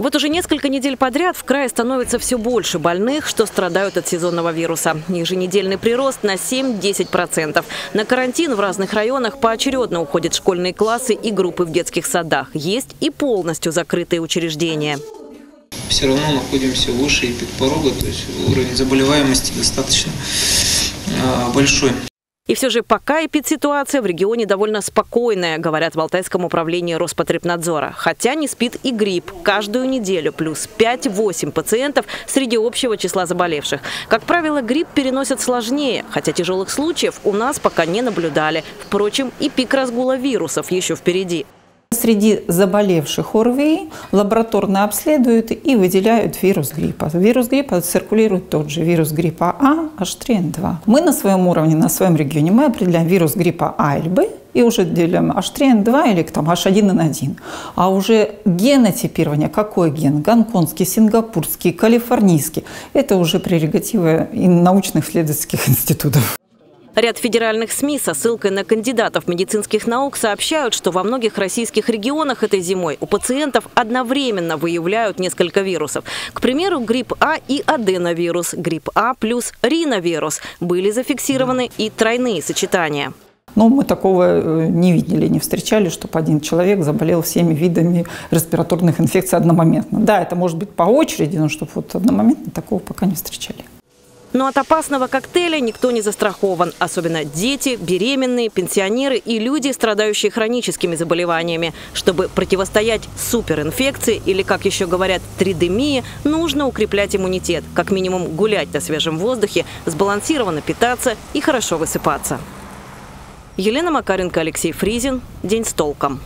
Вот уже несколько недель подряд в крае становится все больше больных, что страдают от сезонного вируса. Еженедельный прирост на 7-10%. На карантин в разных районах поочередно уходят школьные классы и группы в детских садах. Есть и полностью закрытые учреждения. Все равно находимся выше и порога, то есть уровень заболеваемости достаточно а, большой. И все же пока эпидситуация в регионе довольно спокойная, говорят в Алтайском управлении Роспотребнадзора. Хотя не спит и грипп. Каждую неделю плюс 5-8 пациентов среди общего числа заболевших. Как правило, грипп переносят сложнее, хотя тяжелых случаев у нас пока не наблюдали. Впрочем, и пик разгула вирусов еще впереди. Среди заболевших ОРВИ лабораторно обследуют и выделяют вирус гриппа. Вирус гриппа циркулирует тот же вирус гриппа А, H3N2. Мы на своем уровне, на своем регионе, мы определяем вирус гриппа А или Б и уже делим H3N2 или там H1N1. А уже генотипирование, какой ген, гонконгский, сингапурский, калифорнийский, это уже прерогатива научных исследовательских институтов. Ряд федеральных СМИ со ссылкой на кандидатов медицинских наук сообщают, что во многих российских регионах этой зимой у пациентов одновременно выявляют несколько вирусов. К примеру, грипп А и аденовирус, грипп А плюс риновирус. Были зафиксированы и тройные сочетания. Но мы такого э, не видели, не встречали, чтобы один человек заболел всеми видами респираторных инфекций одномоментно. Да, это может быть по очереди, но чтобы вот одномоментно такого пока не встречали. Но от опасного коктейля никто не застрахован. Особенно дети, беременные, пенсионеры и люди, страдающие хроническими заболеваниями. Чтобы противостоять суперинфекции или, как еще говорят, тридемии, нужно укреплять иммунитет. Как минимум гулять на свежем воздухе, сбалансированно питаться и хорошо высыпаться. Елена Макаренко, Алексей Фризин. День с толком.